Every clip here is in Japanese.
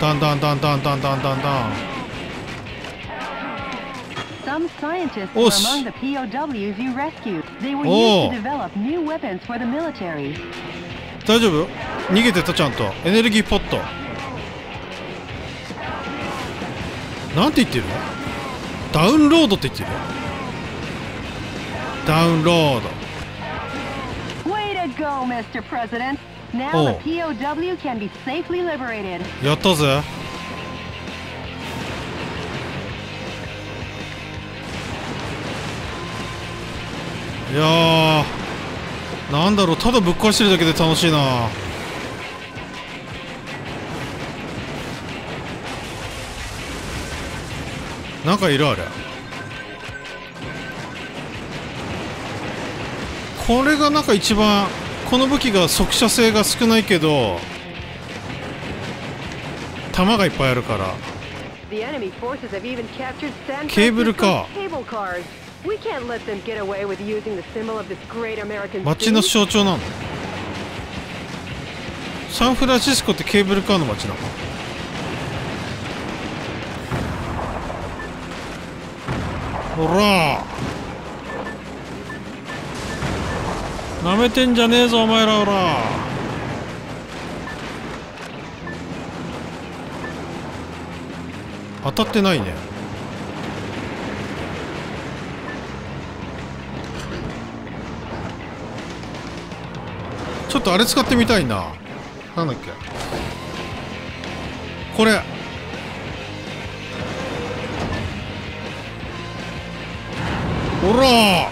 ダンダンダンダンダンダンダンおしおお大丈夫？逃げてたちゃんと。エネルギーポット。なんて言ってる？ダウンロードって言ってる？ダウンロード。Oh. safely liberated. やったぜいやーなんだろうただぶっ壊してるだけで楽しいななんかいるあれこれがなんか一番この武器が速射性が少ないけど弾がいっぱいあるから。ケーブルカー街の象徴なの。サンフランシスコってケーブルカーの街なの？ほら。なめてんじゃねえぞお前らほら。当たってないね。ちょっとあれ使ってみたいな。なんだっけ。これ。ほら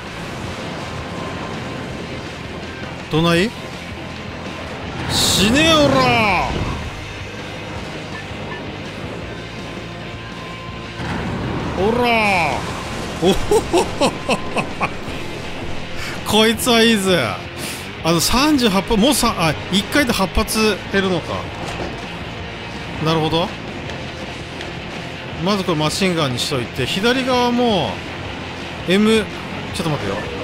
どない？死ねよおら！ほら！おほほほほこいつはいいぜ。あの38発もうさあ1回で8発減るのか。なるほど。まずこれマシンガンにしといて左側も M ちょっと待ってよ。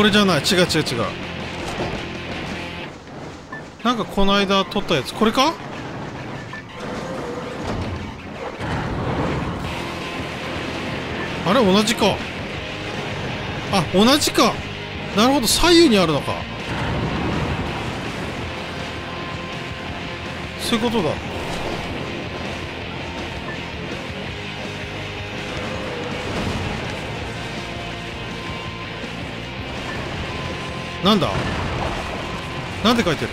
これじゃない。違う違う違う。なんかこの間撮ったやつ。これか？あれ？同じか。あ同じか。なるほど。左右にあるのか。そういうことだ。なんだなんて書いてる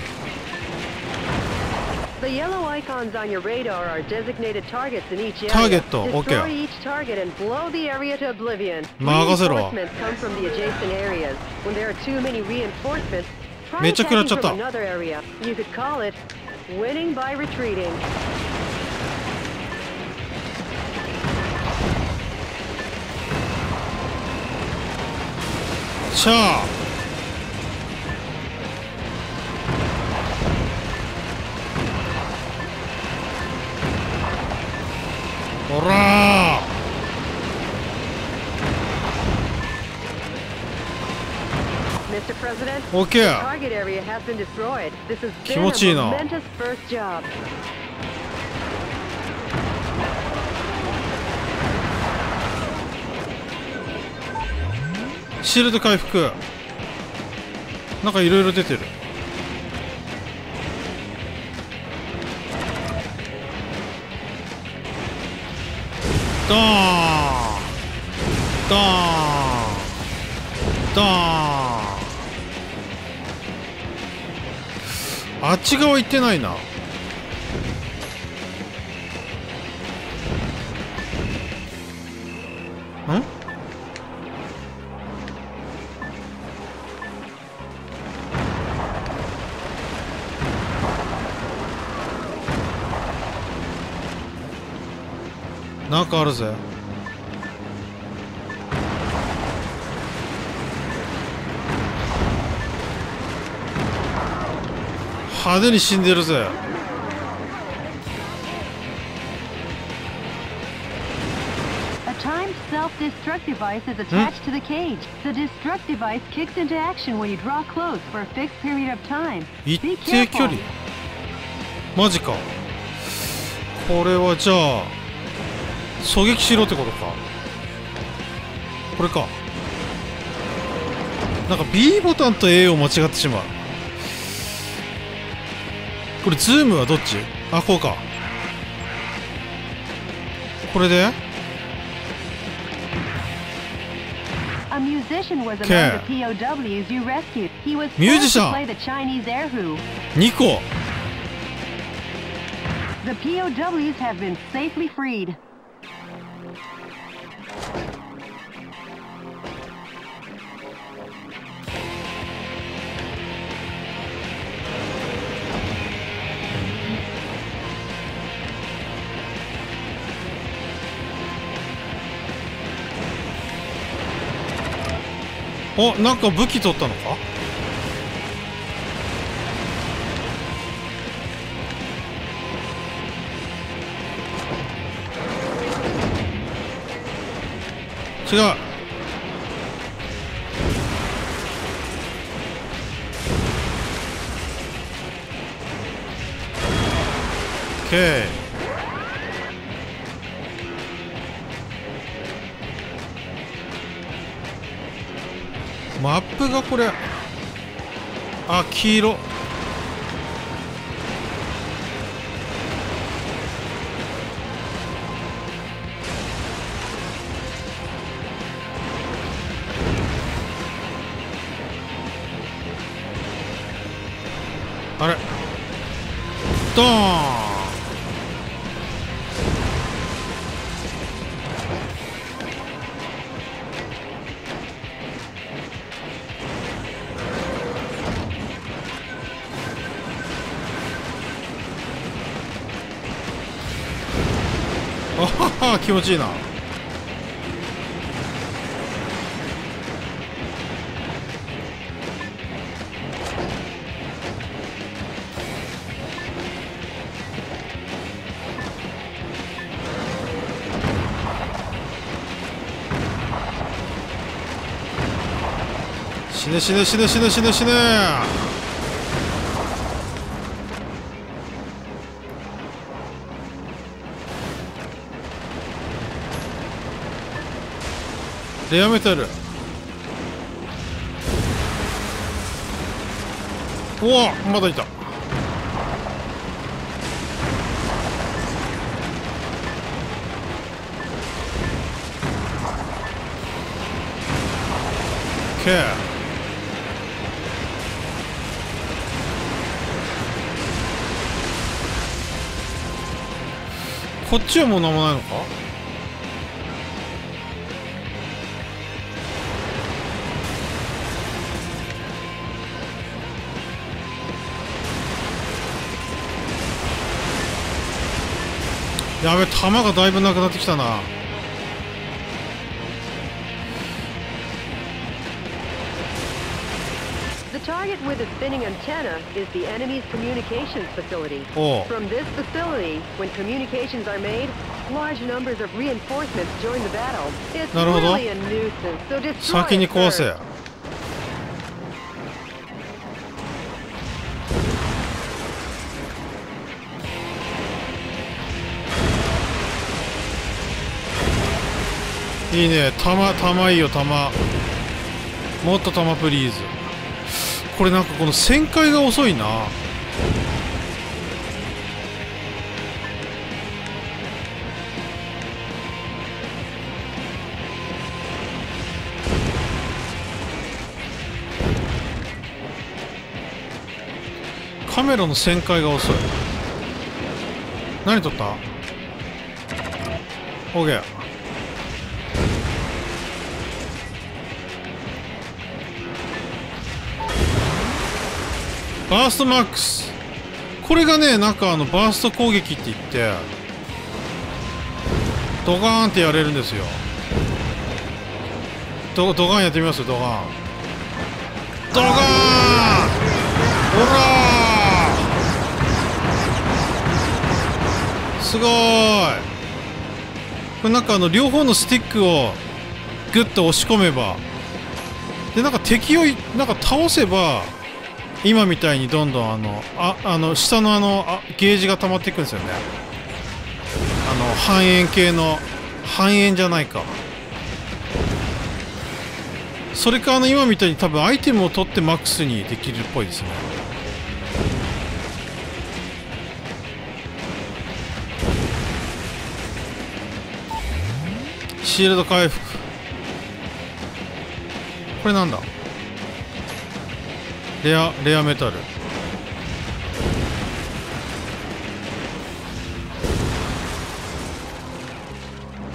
The yellow icons on your radar are designated targets in each area. Target と Destroy each target and blow the area to oblivion. 任せろ Reinforcements come from the adjacent areas. When there are too many reinforcements, try めっちゃ食らっちゃ attacking った from another area. You could call it winning by retreating. しゃあオーケー気持ちいいな。シールド回復。なんかいろいろ出てる。ドーン。ドン。ドン。あっち側行ってないな。ん？なんかあるぜ。派手に死んでるぜ。ん一定距離マジか。これはじゃあ狙撃しろってことか。これか。なんか B ボタンと A を間違ってしまう。これズームはどっちあこうかこれで A musician was among the POWs you rescued. He was forced to play the Chinese. 2個 The POWs have been safely freed. おなんか武器取ったのか？違う。オッケーマップがこれ。あ黄色。あはは気持ちいいな。死ね死ね死ね死ね死ね死ね。レアメタル。うわまだいた。ケーこっちはもう何もないのか？やべ弾がだいぶなくなってきたな facility. Oh. From this facility, when communications are made, large numbers of reinforcements join the battle. It's なるほど。really a nuisance, so destroy 先に it 壊せ first. いいね。弾弾いいよ弾もっと弾プリーズ。これなんかこの旋回が遅いな。カメラの旋回が遅い。何撮った ?OK バーストマックス。これがねなんかあのバースト攻撃って言ってドガーンってやれるんですよ。ドドガンやってみます？ドガン。ドガーン！ほらすごい。これなんかあの両方のスティックをグッと押し込めば。でなんか敵をなんか倒せば今みたいにどんどんあのああの下のあのあゲージが溜まっていくんですよね。あの半円系の半円じゃないか。それかあの今みたいに多分アイテムを取ってマックスにできるっぽいですね。シールド回復。これなんだ？レアレアメタル。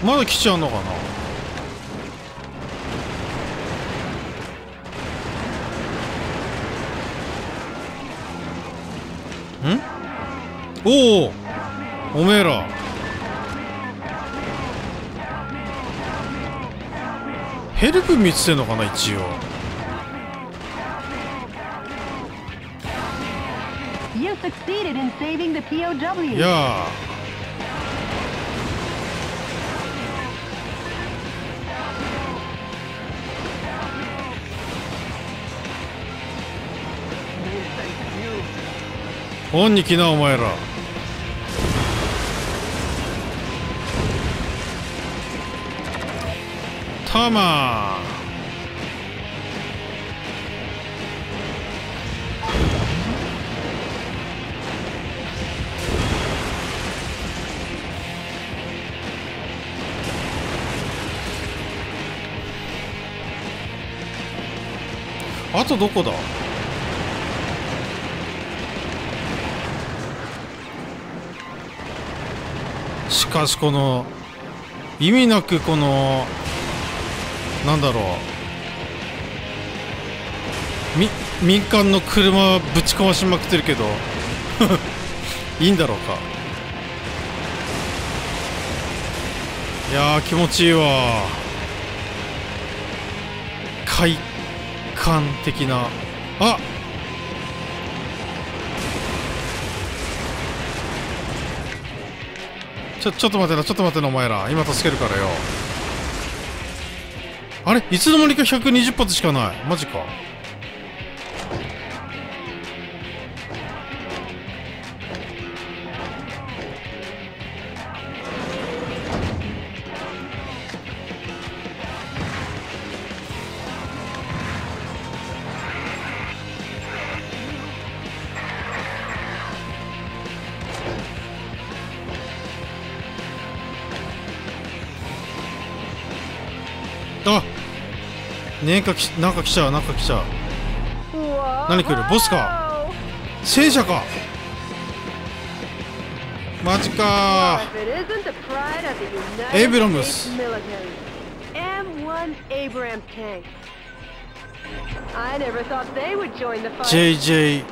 まだ来ちゃうのかな？ん？おおおめえら。ヘルプ見つてんのかな一応。Succeeded in saving the POW. いやあ恩に来なあとどこだ？しかしこの意味なくこのなんだろう。み民間の車ぶち壊しまくってるけど いいんだろうか。いや気持ちいいわ快感的な。あ！ちょちょっと待ってなちょっと待ってなお前ら。今助けるからよ。あれ？いつの間にか120発しかない。マジか。ねえかきなんか来ちゃうなんか来ちゃう,う何来る？ボスか？戦車か？マジか。エイブロムス。ジェイジェイ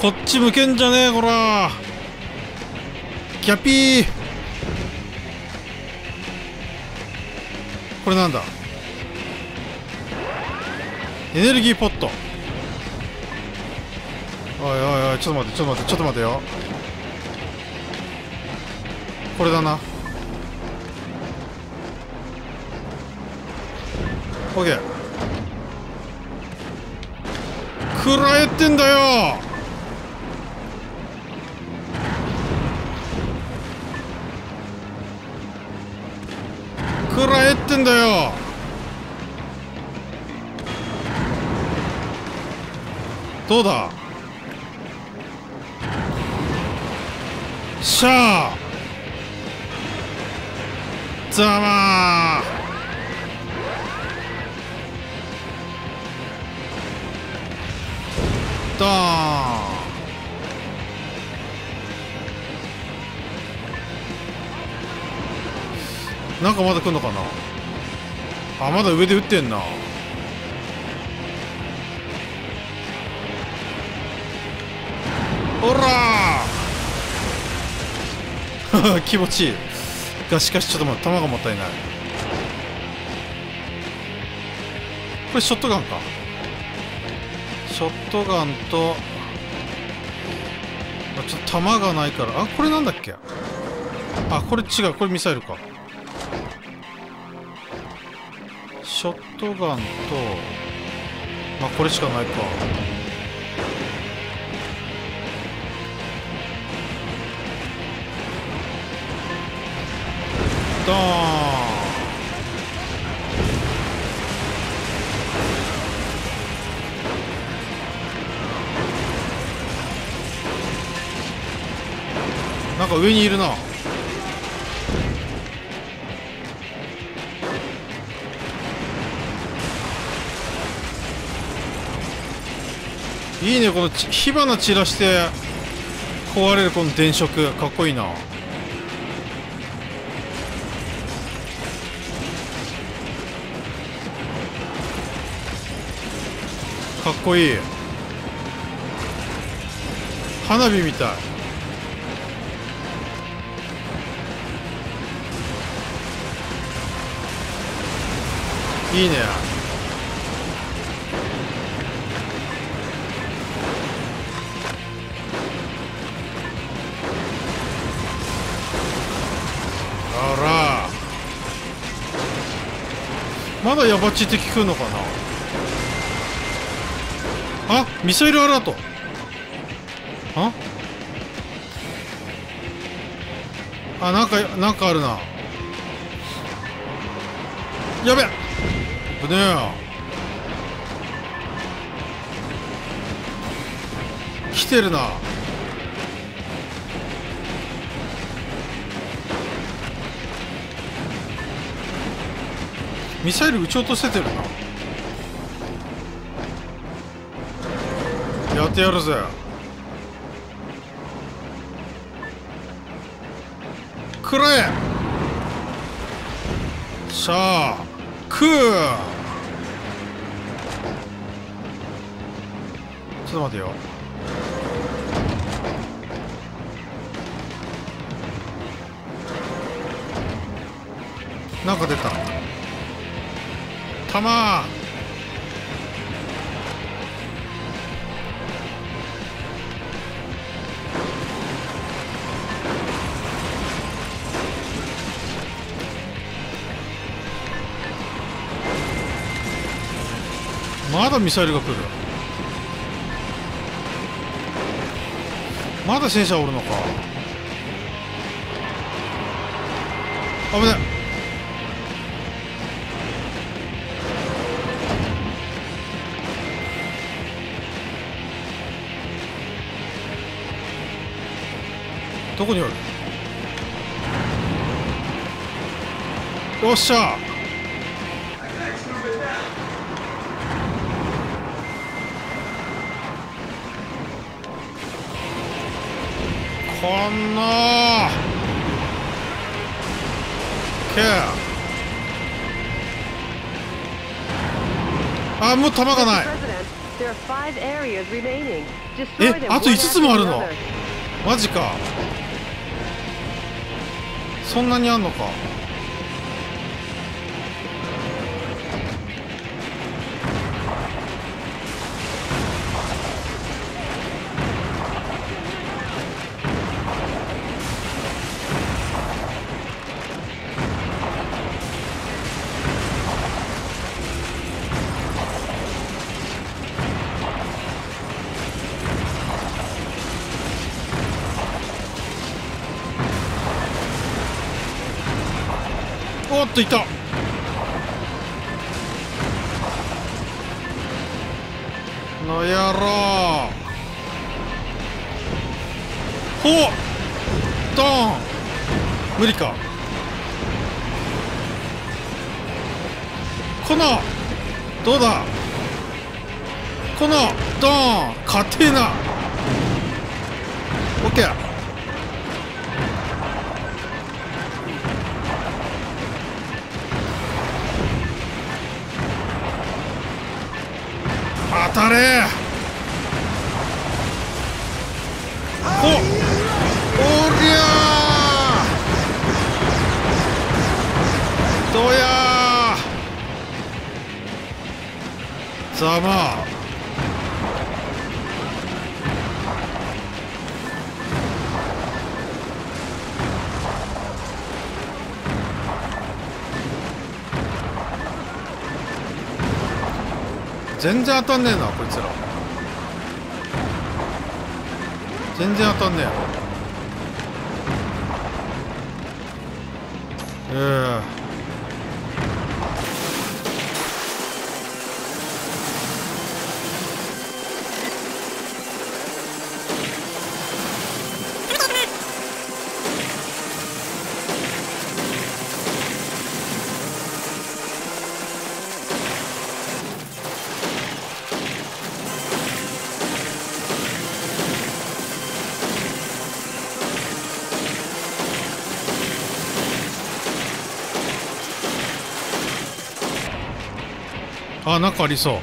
こっち向けんじゃねえこら。ギャピー。これなんだ？エネルギーポット。おいおいおいちょっと待ってちょっと待ってちょっと待ってよ。これだな。オッケー。食らえってんだよ。食らえってんだよ。どうだ？しゃあざまードーン。なんかまだ来んのかな？あまだ上で撃ってんな。ほら 気持ちいい。がしかしちょっと待って弾がもったいない。これショットガンか？ショットガンとちょっと弾がないから。あこれなんだっけ？あこれ違う。これミサイルか。ショットガンとまあこれしかないかドーンなんか上にいるな。いいねこの火花散らして壊れるこの電飾。かっこいいな。かっこいい。花火みたい。いいね。まだヤバチ敵来るのかな？あミサイルアラート。あ？あなんかなんかあるな。やべ危ねえ来てるな。ミサイル撃ち落とせててるな。やってやるぜ。くらえしゃあくちょっと待てよ。なんか出た。まだミサイルが来る。まだ戦車おるのか。危ない。どこにおる？よっしゃ。こんな。けあもう弾がない。えあと5つもあるの？マジかそんなにあんのか。おっといた。の野郎ほうドン。無理か。このどうだ。このドン。勝てえな。オッケー。たれ。おおりゃどや。ざま全然当たんねえなこいつら。全然当たんねえ。ええ。あなんかありそう。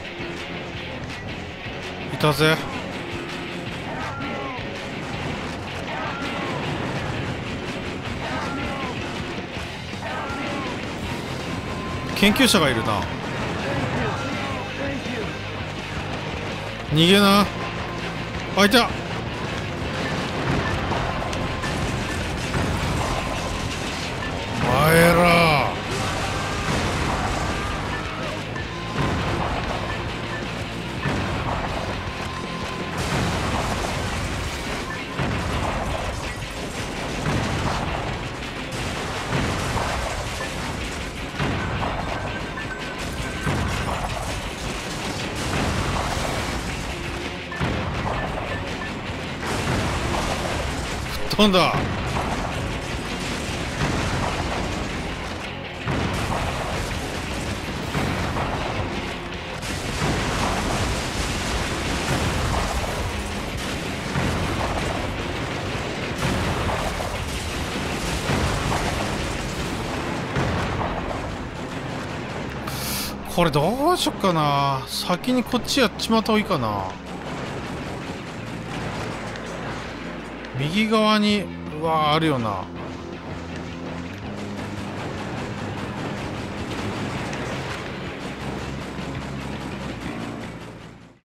いたぜ。研究者がいるな。逃げな。あいた。飛んだ。これどうしよっかな。先にこっちやっちまった方がいいかな。右側にうわあるよな